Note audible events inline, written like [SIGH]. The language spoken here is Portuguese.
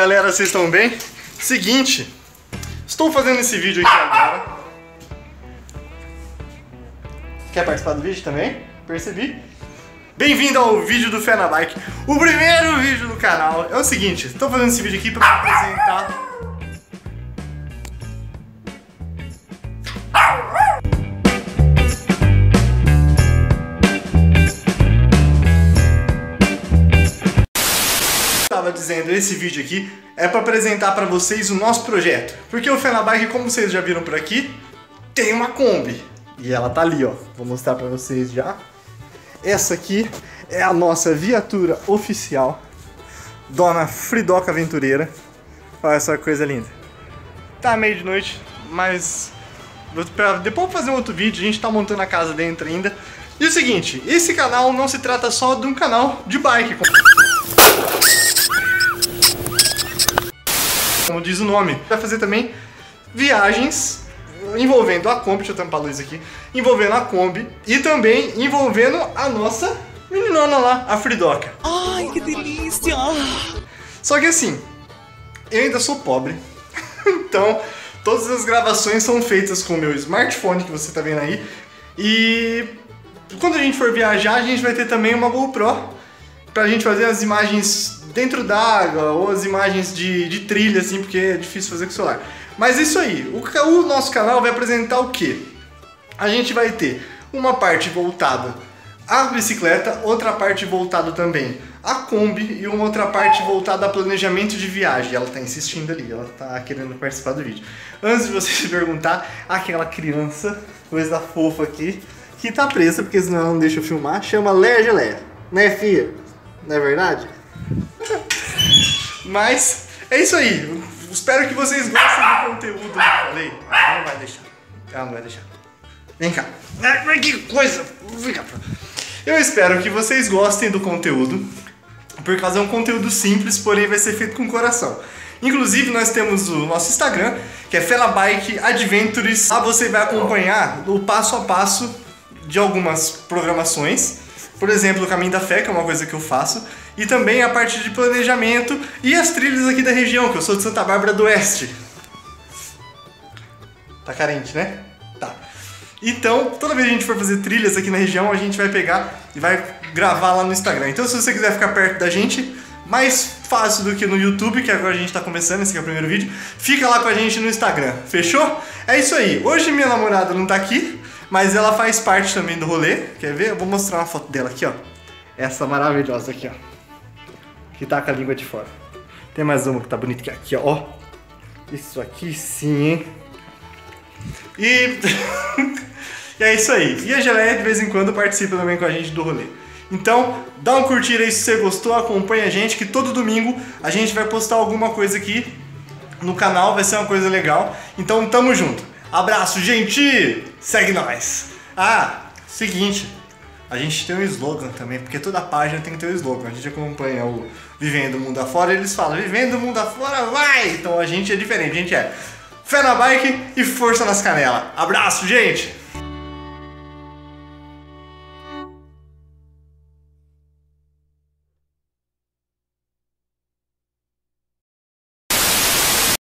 Galera, vocês estão bem? Seguinte, estou fazendo esse vídeo aqui agora. Quer participar do vídeo também? Percebi. Bem-vindo ao vídeo do Fé na Bike, o primeiro vídeo do canal. É o seguinte, estou fazendo esse vídeo aqui para apresentar estava dizendo, esse vídeo aqui é para apresentar para vocês o nosso projeto. Porque o Fenabike, como vocês já viram por aqui, tem uma Kombi. E ela tá ali, ó. Vou mostrar para vocês já. Essa aqui é a nossa viatura oficial. Dona Fridoca Aventureira. Olha essa coisa linda. Tá meio de noite, mas... Depois vou fazer um outro vídeo, a gente tá montando a casa dentro ainda. E o seguinte, esse canal não se trata só de um canal de bike. Como diz o nome. Vai fazer também viagens envolvendo a Kombi, deixa eu tampar a luz aqui, envolvendo a Kombi e também envolvendo a nossa meninona lá, a Fridoca. Ai, que delícia! Só que assim, eu ainda sou pobre, [LAUGHS] então todas as gravações são feitas com o meu smartphone, que você tá vendo aí, e quando a gente for viajar, a gente vai ter também uma GoPro pra gente fazer as imagens dentro d'água ou as imagens de, de trilha, assim, porque é difícil fazer com o celular. Mas isso aí, o, o nosso canal vai apresentar o que? A gente vai ter uma parte voltada à bicicleta, outra parte voltada também à Kombi e uma outra parte voltada a planejamento de viagem. Ela está insistindo ali, ela está querendo participar do vídeo. Antes de você [LAUGHS] se perguntar, aquela criança, coisa fofa aqui, que tá presa, porque senão ela não deixa eu filmar, chama Leia Geleia. Né, filha? Não é verdade? Mas é isso aí. Espero que vocês gostem do conteúdo que eu falei. Ela não vai deixar. Ela não vai deixar. Vem cá. Que coisa. Vem cá. Eu espero que vocês gostem do conteúdo. Por causa é um conteúdo simples, porém vai ser feito com coração. Inclusive, nós temos o nosso Instagram, que é Felabike Adventures. Lá você vai acompanhar o passo a passo de algumas programações. Por exemplo, o Caminho da Fé, que é uma coisa que eu faço e também a parte de planejamento e as trilhas aqui da região, que eu sou de Santa Bárbara do Oeste. Tá carente, né? Tá. Então, toda vez que a gente for fazer trilhas aqui na região, a gente vai pegar e vai gravar lá no Instagram. Então, se você quiser ficar perto da gente, mais fácil do que no YouTube, que agora a gente tá começando, esse é o primeiro vídeo, fica lá com a gente no Instagram, fechou? É isso aí. Hoje minha namorada não tá aqui, mas ela faz parte também do rolê. Quer ver? Eu vou mostrar uma foto dela aqui, ó. Essa maravilhosa aqui, ó que tá com a língua de fora. Tem mais uma que tá bonita é aqui, ó. Isso aqui sim, hein? E... [LAUGHS] e é isso aí. E a Geleia de vez em quando participa também com a gente do rolê. Então, dá um curtir aí se você gostou, acompanha a gente, que todo domingo a gente vai postar alguma coisa aqui no canal, vai ser uma coisa legal. Então, tamo junto. Abraço, gente! Segue nós! Ah, seguinte, a gente tem um slogan também, porque toda página tem que ter um slogan. A gente acompanha o Vivendo o Mundo Afora e eles falam, Vivendo o Mundo Afora, vai! Então a gente é diferente, a gente é fé na bike e força nas canelas. Abraço, gente!